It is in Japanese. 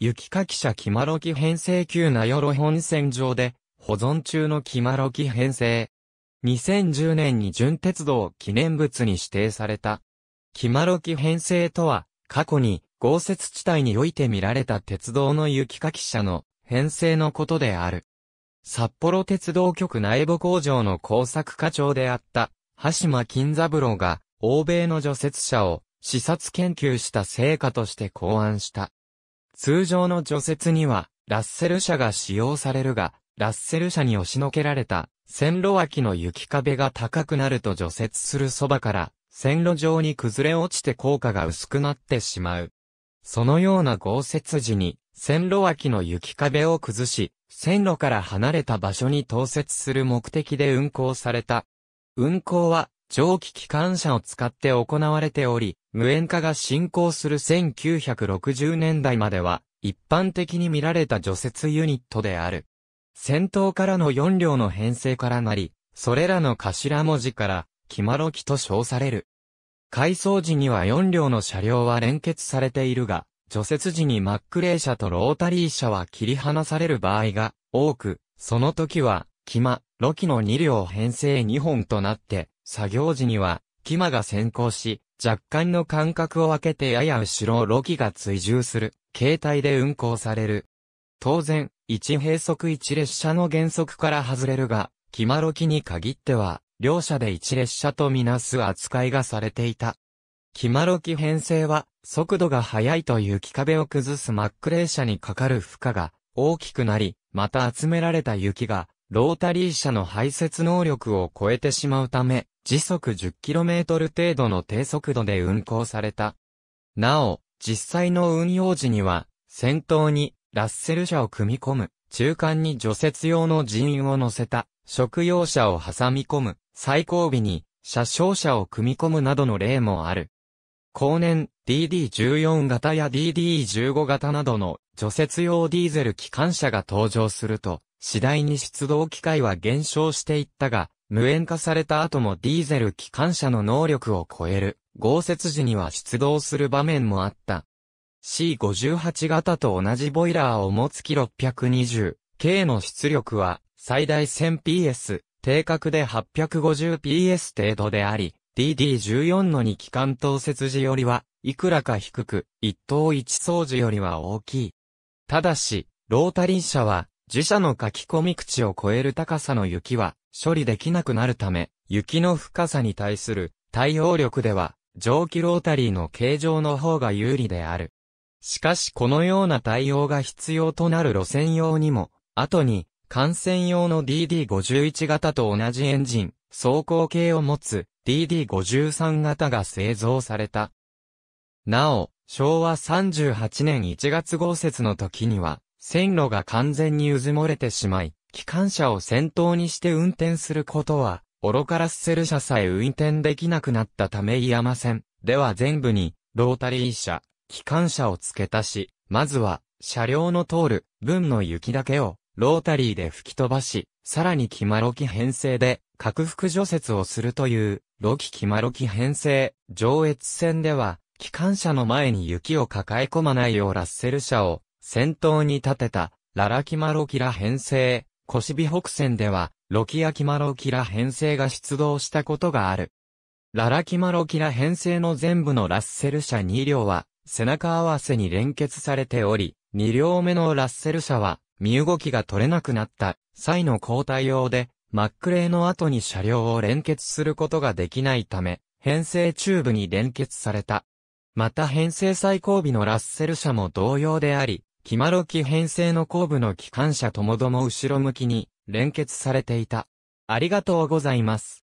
雪かき車キマロキ編成旧名寄本線上で保存中のキマロキ編成。2010年に準鉄道記念物に指定された。キマロキ編成とは、過去に豪雪地帯において見られた鉄道の雪かき車の編成のことである。札幌鉄道局内部工場の工作課長であった、橋間金三郎が、欧米の除雪車を視察研究した成果として考案した。通常の除雪には、ラッセル車が使用されるが、ラッセル車に押しのけられた線路脇の雪壁が高くなると除雪するそばから、線路上に崩れ落ちて効果が薄くなってしまう。そのような豪雪時に、線路脇の雪壁を崩し、線路から離れた場所に投雪する目的で運行された。運行は、蒸気機関車を使って行われており、無塩化が進行する1960年代までは、一般的に見られた除雪ユニットである。先頭からの4両の編成からなり、それらの頭文字から、キマロキと称される。改装時には4両の車両は連結されているが、除雪時にマックレー車とロータリー車は切り離される場合が多く、その時は、キマ、ロキの2両編成2本となって、作業時には、キマが先行し、若干の間隔を空けてやや後ろをロキが追従する、形態で運行される。当然、一閉塞一列車の原則から外れるが、キマロキに限っては、両者で一列車とみなす扱いがされていた。キマロキ編成は、速度が速いと雪壁を崩すマックレー車にかかる負荷が大きくなり、また集められた雪が、ロータリー車の排泄能力を超えてしまうため、時速 10km 程度の低速度で運行された。なお、実際の運用時には、先頭にラッセル車を組み込む、中間に除雪用の人員を乗せた、食用車を挟み込む、最後尾に、車掌車を組み込むなどの例もある。後年、DD14 型や DD15 型などの除雪用ディーゼル機関車が登場すると、次第に出動機会は減少していったが、無塩化された後もディーゼル機関車の能力を超える、豪雪時には出動する場面もあった。C58 型と同じボイラーを持つキ 620K の出力は最大 1000PS、定格で 850PS 程度であり、DD14 の2機関投雪時よりはいくらか低く、一等一掃除よりは大きい。ただし、ロータリー車は、自社の書き込み口を超える高さの雪は処理できなくなるため、雪の深さに対する対応力では、蒸気ロータリーの形状の方が有利である。しかしこのような対応が必要となる路線用にも、後に、幹線用の DD51 型と同じエンジン、走行系を持つ DD53 型が製造された。なお、昭和38年1月豪雪の時には、線路が完全に渦漏れてしまい、機関車を先頭にして運転することは、愚かラッセル車さえ運転できなくなったためイヤマ線では全部に、ロータリー車、機関車を付け足し、まずは、車両の通る分の雪だけを、ロータリーで吹き飛ばし、さらにキマロキ編成で、拡幅除雪をするという、ロキキマロキ編成、上越線では、機関車の前に雪を抱え込まないようラッセル車を、先頭に立てた、ララキマロキラ編成、コシビ北線では、ロキアキマロキラ編成が出動したことがある。ララキマロキラ編成の全部のラッセル車2両は、背中合わせに連結されており、2両目のラッセル車は、身動きが取れなくなった際の交代用で、マックレーの後に車両を連結することができないため、編成チューブに連結された。また編成最後尾のラッセル車も同様であり、キマロキ編成の後部の機関車ともども後ろ向きに連結されていた。ありがとうございます。